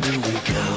new we go.